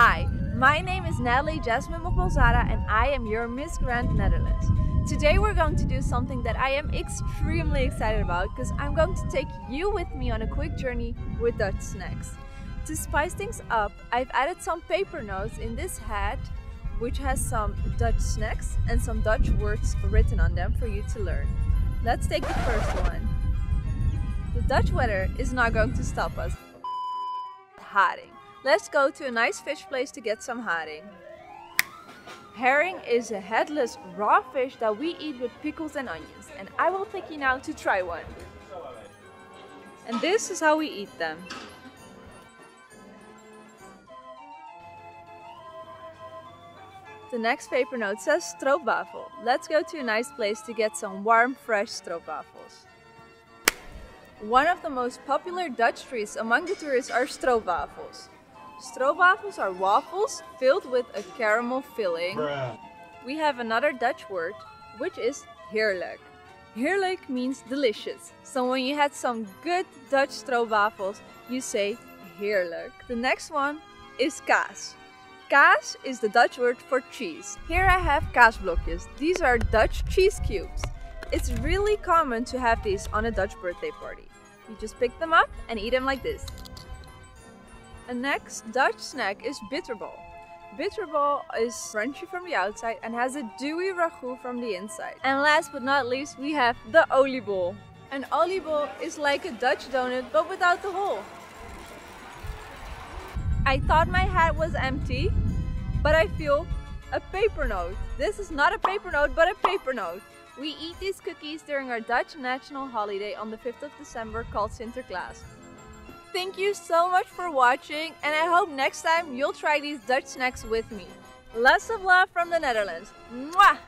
Hi, my name is Nathalie Jasmine Mogbelzada and I am your Miss Grand Netherlands. Today we're going to do something that I am extremely excited about because I'm going to take you with me on a quick journey with Dutch snacks. To spice things up, I've added some paper notes in this hat which has some Dutch snacks and some Dutch words written on them for you to learn. Let's take the first one. The Dutch weather is not going to stop us. Haring. Let's go to a nice fish place to get some haring. Herring is a headless raw fish that we eat with pickles and onions and I will take you now to try one. And this is how we eat them. The next paper note says stroopwafel. Let's go to a nice place to get some warm, fresh stroopwafels. One of the most popular Dutch treats among the tourists are stroopwafels. Stroopwafels are waffles filled with a caramel filling. Bruh. We have another Dutch word, which is heerlijk. Heerlijk means delicious. So when you had some good Dutch stroopwafels, you say heerlijk. The next one is kaas. Kaas is the Dutch word for cheese. Here I have kaasblokjes. These are Dutch cheese cubes. It's really common to have these on a Dutch birthday party. You just pick them up and eat them like this. A next Dutch snack is bitterbal. Bitterbal is crunchy from the outside and has a dewy ragout from the inside. And last but not least, we have the oliebol. An oliebol is like a Dutch donut but without the hole. I thought my hat was empty, but I feel a paper note. This is not a paper note, but a pepernoot. We eat these cookies during our Dutch national holiday on the 5th of December called Sinterklaas. Thank you so much for watching and I hope next time you'll try these Dutch snacks with me. Lots of love from the Netherlands. Mwah!